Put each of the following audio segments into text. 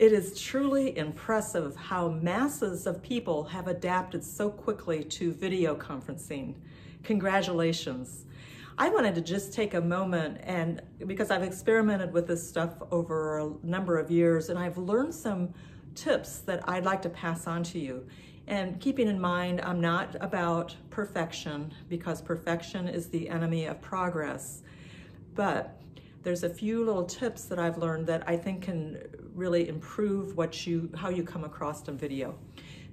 It is truly impressive how masses of people have adapted so quickly to video conferencing. Congratulations. I wanted to just take a moment and because I've experimented with this stuff over a number of years and I've learned some tips that I'd like to pass on to you. And keeping in mind, I'm not about perfection because perfection is the enemy of progress. But there's a few little tips that I've learned that I think can really improve what you, how you come across in video.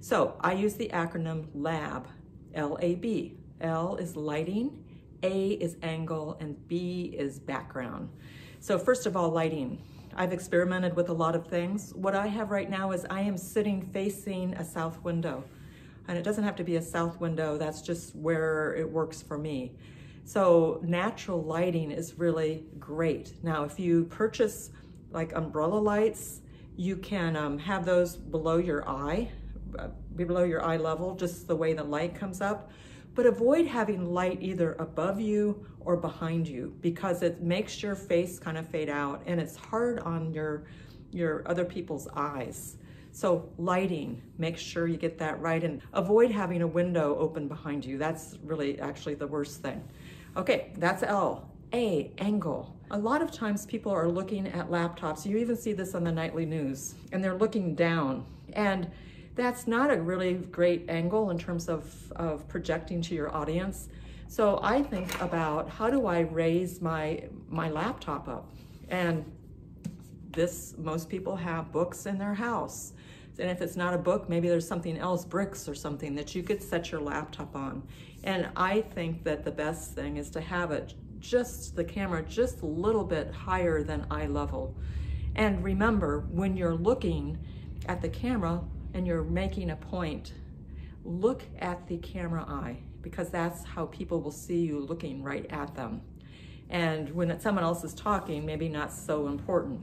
So I use the acronym LAB, L-A-B. L is lighting, A is angle, and B is background. So first of all, lighting. I've experimented with a lot of things. What I have right now is I am sitting facing a south window. And it doesn't have to be a south window, that's just where it works for me. So natural lighting is really great. Now, if you purchase like umbrella lights, you can um, have those below your eye, uh, below your eye level, just the way the light comes up. But avoid having light either above you or behind you because it makes your face kind of fade out and it's hard on your, your other people's eyes. So lighting, make sure you get that right and avoid having a window open behind you. That's really actually the worst thing. Okay, that's L. A, angle. A lot of times people are looking at laptops. You even see this on the nightly news and they're looking down. And that's not a really great angle in terms of, of projecting to your audience. So I think about how do I raise my, my laptop up? And this, most people have books in their house. And if it's not a book, maybe there's something else, bricks or something that you could set your laptop on. And I think that the best thing is to have it just the camera just a little bit higher than eye level. And remember, when you're looking at the camera and you're making a point, look at the camera eye because that's how people will see you looking right at them. And when someone else is talking, maybe not so important.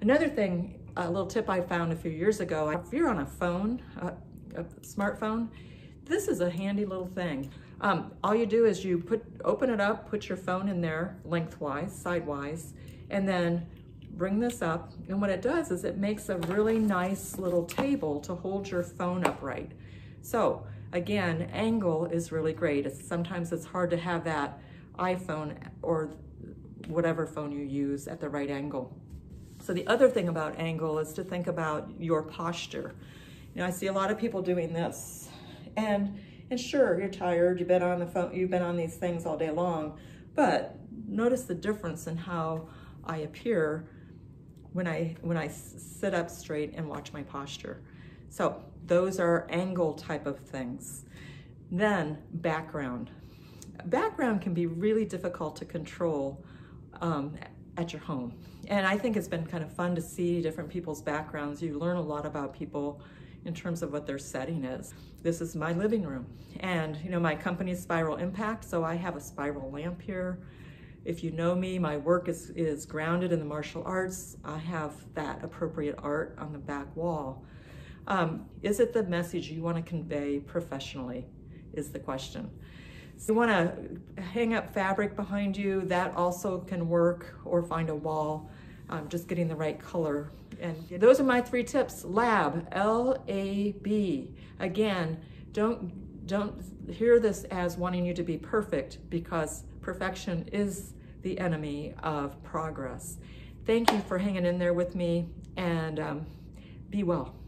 Another thing a little tip I found a few years ago, if you're on a phone, a, a smartphone, this is a handy little thing. Um, all you do is you put open it up, put your phone in there lengthwise, sidewise, and then bring this up. And what it does is it makes a really nice little table to hold your phone upright. So again, angle is really great. It's, sometimes it's hard to have that iPhone or whatever phone you use at the right angle. So the other thing about angle is to think about your posture. You know, I see a lot of people doing this and and sure, you're tired, you've been on the phone, you've been on these things all day long, but notice the difference in how I appear when I when I sit up straight and watch my posture. So those are angle type of things. Then background. Background can be really difficult to control um, at your home. And I think it's been kind of fun to see different people's backgrounds. You learn a lot about people in terms of what their setting is. This is my living room. And you know, my company's Spiral Impact, so I have a spiral lamp here. If you know me, my work is, is grounded in the martial arts. I have that appropriate art on the back wall. Um, is it the message you want to convey professionally is the question. So you want to hang up fabric behind you, that also can work, or find a wall, um, just getting the right color. And those are my three tips. Lab, L-A-B. Again, don't, don't hear this as wanting you to be perfect because perfection is the enemy of progress. Thank you for hanging in there with me and um, be well.